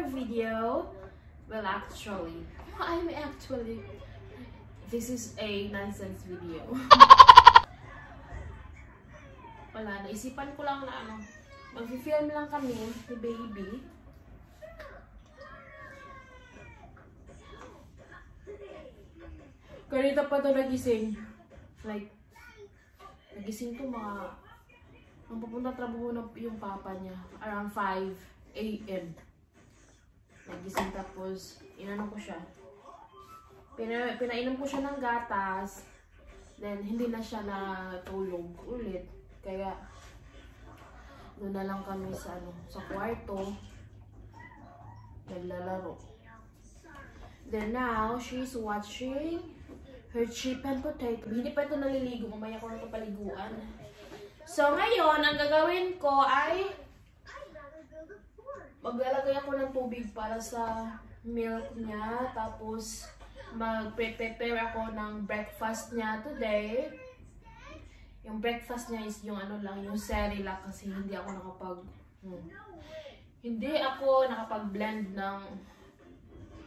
another video. Well, actually, I'm actually, this is a nonsense video. Wala, naisipan ko lang na ano, mag-film lang kami ni baby. Kanina pa to nagising. Like, nagising to mga, nung pupunta trabaho na yung papa niya, around 5 a.m. Nagising tapos, inano ko siya. Pina, pinainom ko siya ng gatas. Then, hindi na siya natulog ulit. Kaya, doon na lang kami sa, ano, sa kwarto. Naglalaro. Then now, she's watching her chip and potato. Hindi pa ito naliligo. Mamaya ko na ito paliguan. So, ngayon, ang gagawin ko ay maglalagay ako ng tubig para sa milk niya. Tapos, mag-prepare ako ng breakfast niya today. Yung breakfast niya is yung ano lang, yung Cerelac kasi hindi ako nakapag... Hmm, hindi ako nakapag-blend ng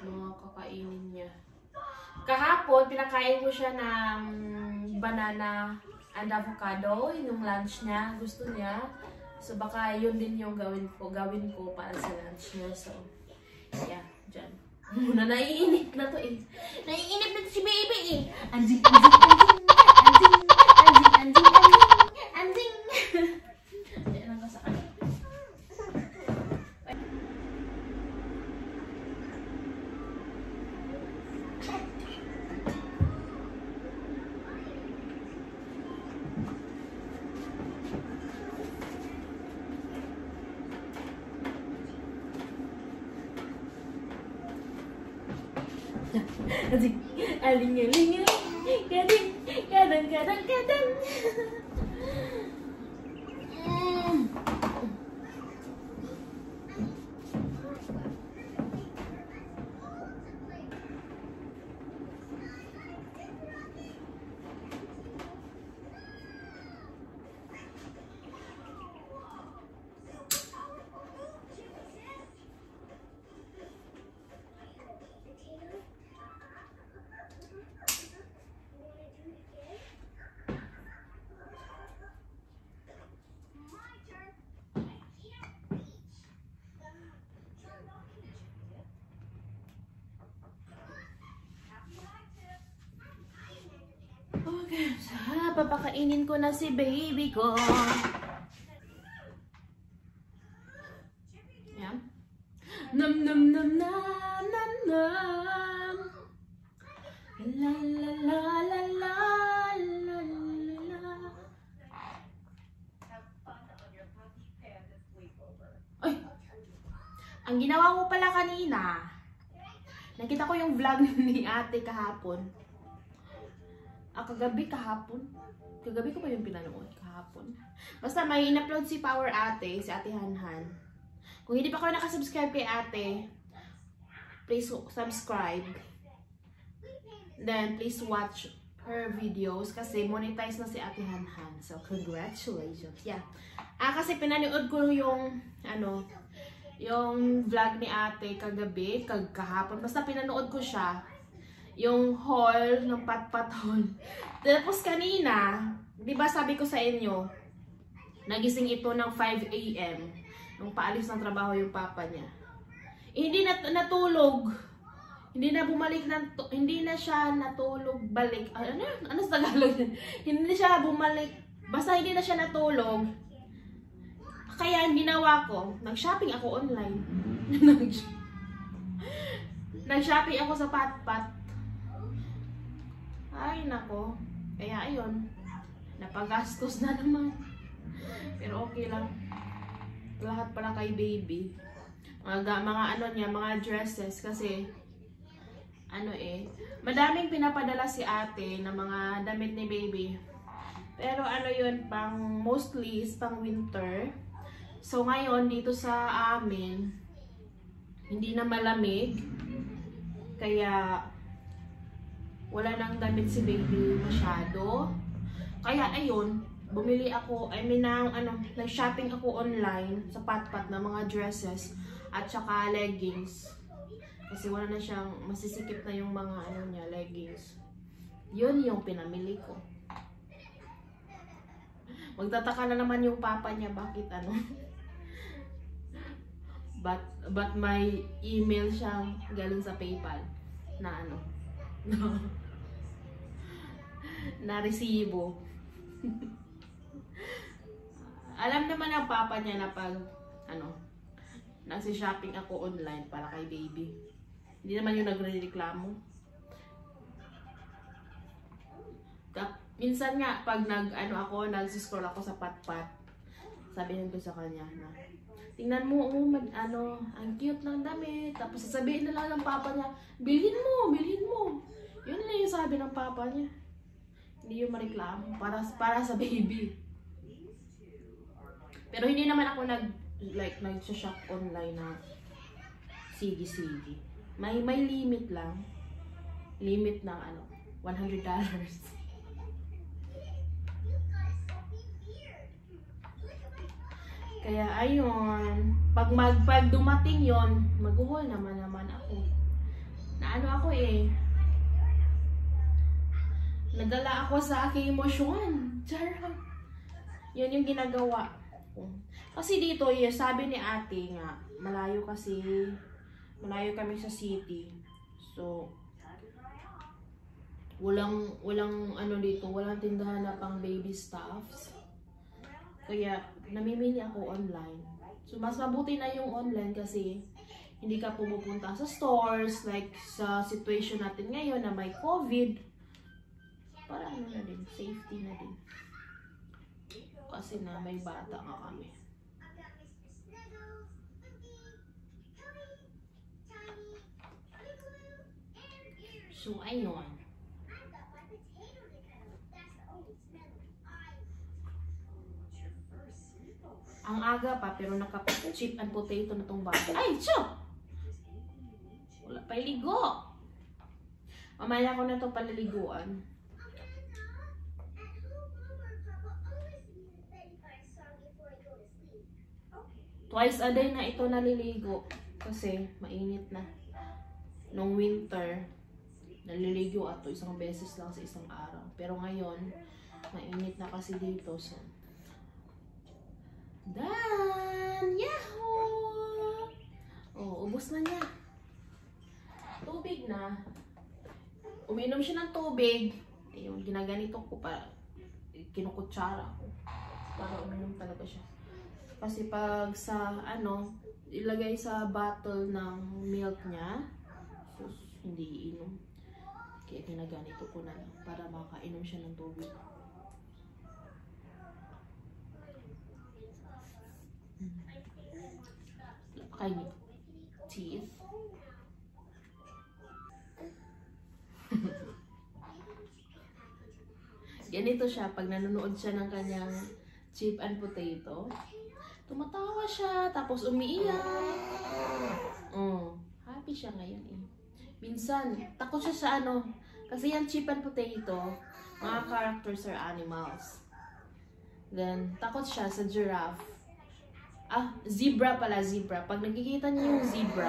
mga kakainin niya. Kahapon, pinakain ko siya ng banana and avocado, yung lunch niya, gusto niya. So baka yun din yung gawin ko, gawin ko para sa lunch niya. So, yeah, dyan. Muna, naiinip na to eh. Naiinip na to si baby eh. Anjing, anjing, anjing, anjing, anjing, anjing, anjing, anjing anjing anjing anjing kadang kadang kadang papakainin ko na si baby ko. Yan. Nam nam nam nam nam nam. La la la la la la la. Ay! Ang ginawa ko pala kanina, nakita ko yung vlog ni ate kahapon. Ah, kagabi kahapon. Kagabi ko pa yung pinanood kahapon. Basta may in-upload si Power Ate, si Ate Hanhan. Kung hindi pa kayo nakasubscribe kay Ate, please subscribe. Then, please watch her videos kasi monetize na si Ate Hanhan. So, congratulations. Yeah. Ah, kasi pinanood ko yung, ano, yung vlog ni Ate kagabi, kag kahapon. Basta pinanood ko siya yung haul ng patpat haul. Tapos kanina, di ba sabi ko sa inyo, nagising ito ng 5 a.m. nung paalis ng trabaho yung papa niya. Eh, hindi nat natulog. Hindi na bumalik ng hindi na siya natulog balik. Ay, ano yun? Ano sa Tagalog? Hindi siya bumalik. Basta hindi na siya natulog. Kaya ang ginawa ko, nag-shopping ako online. Nag-shopping ako sa patpat. Ay, nako. Kaya, ayun. Napagastos na naman. Pero okay lang. Lahat pala kay baby. Mga, mga ano niya, mga dresses. Kasi, ano eh, madaming pinapadala si ate ng mga damit ni baby. Pero ano yun, pang mostly is pang winter. So ngayon, dito sa amin, hindi na malamig. Kaya, wala nang damit si baby masyado. Kaya ayun, bumili ako, I mean, ng, ano, nag-shopping ako online sa patpat na mga dresses at saka leggings. Kasi wala na siyang, masisikip na yung mga, ano niya, leggings. Yun yung pinamili ko. Magtataka na naman yung papa niya, bakit ano? but, but may email siyang galing sa PayPal na ano, na resibo. Alam naman ng papa niya na pag, ano, nagsi-shopping ako online para kay baby. Hindi naman yung nagre-reklamo. Minsan nga, pag nag, ano ako, nag-scroll ako sa patpat, sabihin ko sa kanya na, tingnan mo, oh, mag, ano, ang cute ng damit. Tapos sasabihin na lang ng papa niya, bilhin mo, bilhin mo. Yun lang yung sabi ng papa niya. Hindi yung mareklamo para, para sa baby. Pero hindi naman ako nag, like, nag-shop online na sige-sige. May, may limit lang. Limit ng ano, $100. Kaya ayun, pag mag pag dumating 'yon, maguhol naman naman ako. Na ano ako eh. Nadala ako sa aking emosyon. Charot. 'Yun yung ginagawa ko. Kasi dito, eh, sabi ni ate nga, malayo kasi, malayo kami sa city. So, walang, walang ano dito, walang tindahan na pang baby stuffs. Kaya, namimili ako online. So, mas mabuti na yung online kasi hindi ka pumupunta sa stores, like sa situation natin ngayon na may COVID. Para ano na din, safety na din. Kasi na may bata nga kami. So, ayun. Ang aga pa, pero naka-chip and potato na tong bata. Ay, siya! Wala pa iligo. Mamaya ko na to paliliguan. Twice a day na ito naliligo. Kasi mainit na. Nung winter, naliligo ato isang beses lang sa isang araw. Pero ngayon, mainit na kasi dito. So, done! Yahoo! Oh, ubos na niya. Tubig na. Uminom siya ng tubig. Yung ginaganito ko pa, kinukutsara ko. Para uminom talaga siya. Kasi pag sa, ano, ilagay sa bottle ng milk niya, sus, hindi iinom. Kaya ginaganito ko na lang para makainom siya ng tubig. Kay teeth. Ganito siya pag nanonood siya ng kanyang chip and potato. Tumatawa siya, tapos umiiyak. Oh, happy siya ngayon eh. Minsan, takot siya sa ano, kasi yung chip and potato, mga characters are animals. Then, takot siya sa giraffe. Ah, zebra pala, zebra. Pag nakikita niya yung zebra,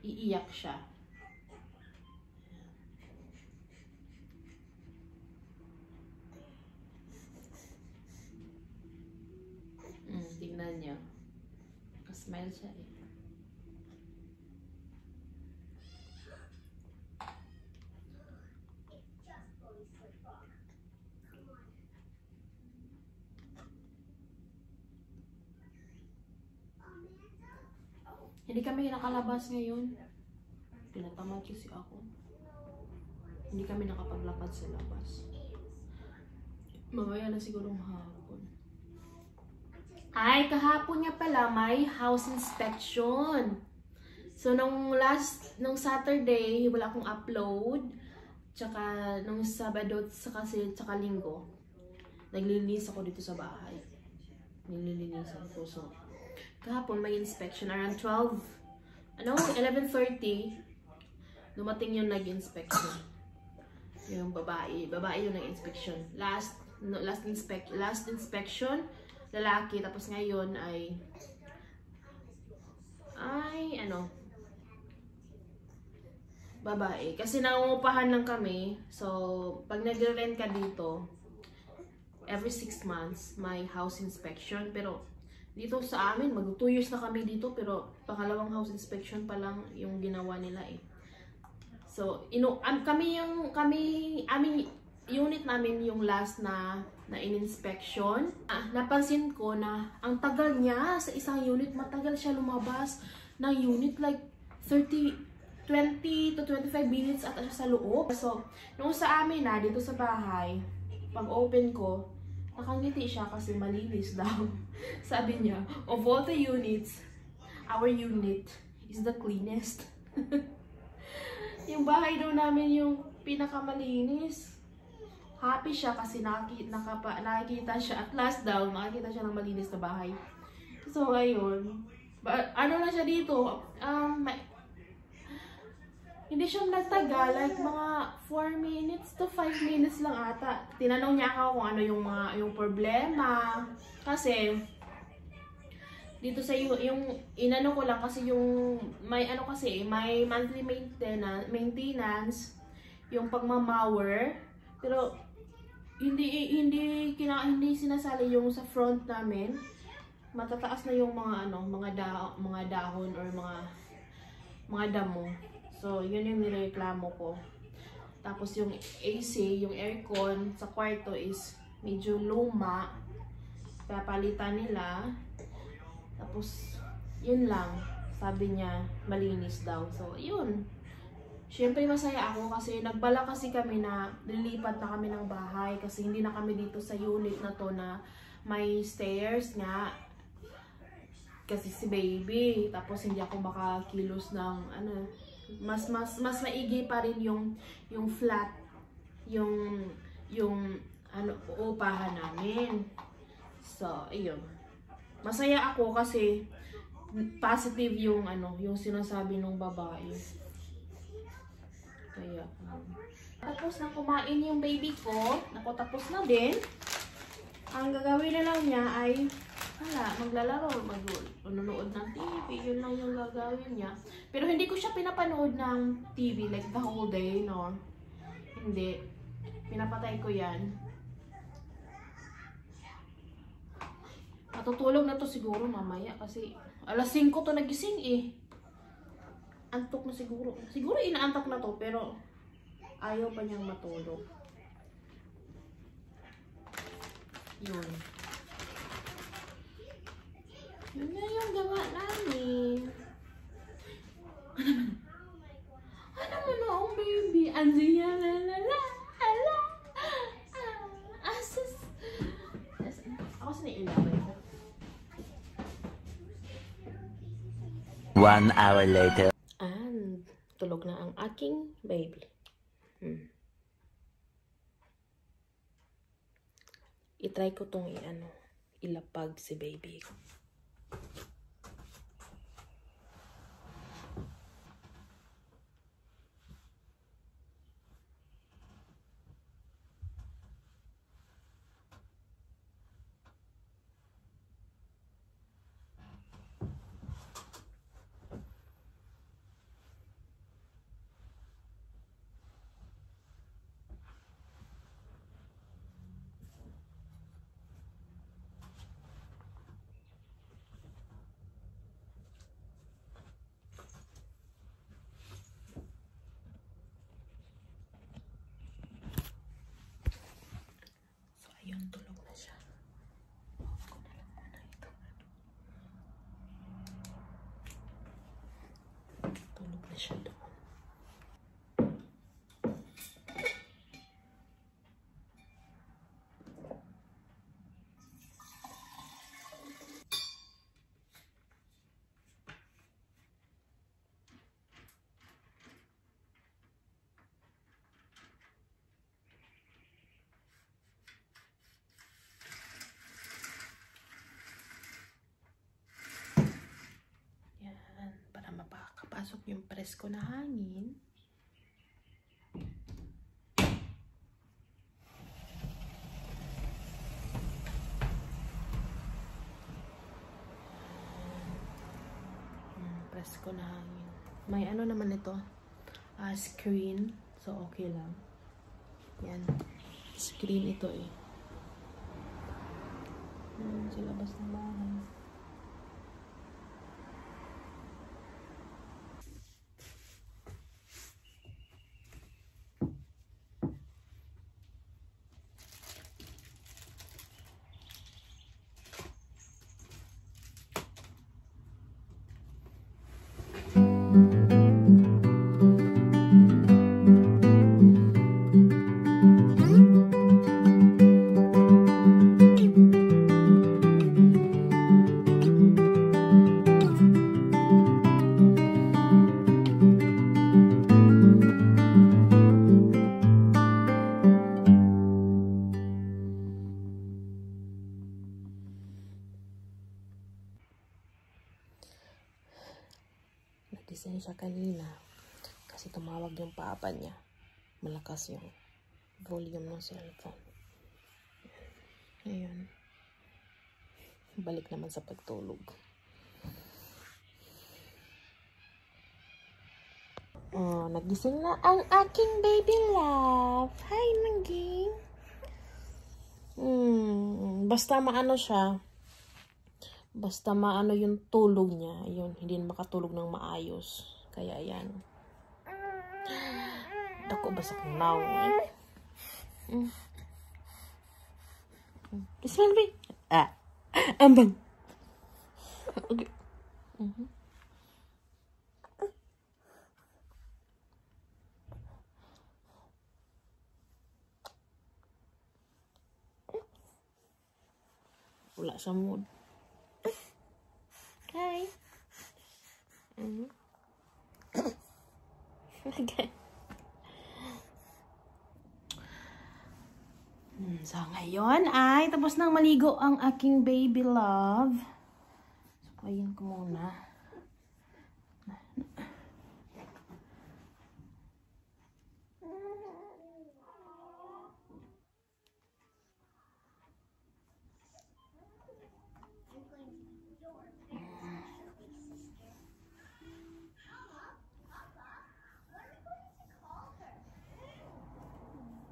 iiyak siya. Hmm, tingnan niyo. Nakasmile siya eh. Hindi kami nakalabas ngayon. Tinatamad kasi ako. Hindi kami nakapaglakad sa labas. Mamaya na sigurong hapon. Ay, kahapon nga pala may house inspection. So, nung last, nung Saturday, wala akong upload. Tsaka, nung Sabado, tsaka, tsaka Linggo, naglilinis ako dito sa bahay. Nililinisan ko. So, kahapon may inspection around 12, ano, 11.30, dumating yung nag-inspection. Yung babae. Babae yung nag-inspection. Last, no, last, inspect, last inspection, lalaki. Tapos ngayon ay, ay, ano, babae. Kasi nangungupahan lang kami. So, pag nagre-rent ka dito, every 6 months, may house inspection. Pero, dito sa amin, mag 2 years na kami dito. Pero, pangalawang house inspection pa lang yung ginawa nila eh. So, ino um, kami yung kami aming unit namin yung last na na in-inspection. Ah, napansin ko na ang tagal niya sa isang unit, matagal siya lumabas ng unit like 30 20 to 25 minutes at sa loob. So, nung sa amin na dito sa bahay, pag open ko, nakangiti siya kasi malinis daw. Sabi niya, of all the units, our unit is the cleanest. yung bahay daw namin yung pinakamalinis. Happy siya kasi nakakita, nakapa, nakikita siya at last daw, nakakita siya ng malinis na bahay. So, ayun. Ba, ano na siya dito? Um, may, hindi siya nagtagal, like mga 4 minutes to 5 minutes lang ata. Tinanong niya ako kung ano yung mga yung problema. Kasi, dito sa yung, yung inano ko lang kasi yung may ano kasi may monthly maintenance maintenance yung pagmamawer pero hindi hindi kina hindi sinasali yung sa front namin matataas na yung mga ano mga da, mga dahon or mga mga damo so yun yung nireklamo ko tapos yung AC yung aircon sa kwarto is medyo luma papalitan nila tapos, yun lang. Sabi niya, malinis daw. So, yun. Siyempre masaya ako kasi nagbala kasi kami na lilipat na kami ng bahay kasi hindi na kami dito sa unit na to na may stairs nga. Kasi si baby tapos hindi ako makakilos ng ano mas mas mas maigi pa rin yung yung flat yung yung ano upahan namin. So ayun. Masaya ako kasi positive yung ano, yung sinasabi ng babae. Kaya, um, tapos na kumain yung baby ko. Ako tapos na din. Ang gagawin na lang niya ay wala, maglalaro, mag manonood ng TV, yun lang yung gagawin niya. Pero hindi ko siya pinapanood ng TV like the whole day, no? Hindi. Pinapatay ko yan. Matutulog na to siguro mamaya kasi alas 5 to nagising eh. Antok na siguro. Siguro inaantok na to pero ayaw pa niyang matulog. Yun. Yun na yung gawa namin. Ano man? Ano man ang baby? Andiyan la la la. Ala. Ah, asas. Ako sa nailabay. One hour later. And tulog na ang aking baby. Hmm. I-try ko tong i-ano, ilapag si baby ko. So, ayun, tulog na siya. Off ko lang muna. Tulog na siya doon. papasok yung presko na hangin. Yung presko na hangin. May ano naman ito? Uh, screen. So, okay lang. Yan. Screen ito eh. Yan, sa labas ng bahay. Nagising siya kanina kasi tumawag yung papa niya. Malakas yung volume ng cellphone. Ayun. Balik naman sa pagtulog. Oh, nagising na ang aking baby love. Hi, Naging. Hmm, basta maano siya. Basta maano yung tulog niya. Yun, hindi makatulog ng maayos. Kaya yan. Dako ba sa kanaw eh? Mm. Mm. Smell me. Ah. Ambang. Okay. Mhm. Wala sa mood. Hi. Mhm. Okay. Hmm, So, ngayon ay tapos nang maligo ang aking baby love. So, ayun ko muna.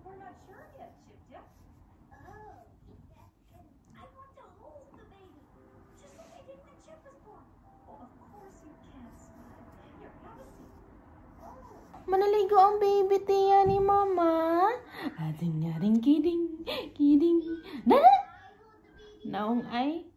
We're not sure yet, Chip Chip. Oh. I want to hold the baby. Just like I did when Chip was born. Oh, of course you can, Smile. Here, have a seat. Oh. Manaligo ang baby tiya ni mama. Ating yaring kiding, kiding. Dala! Naong ay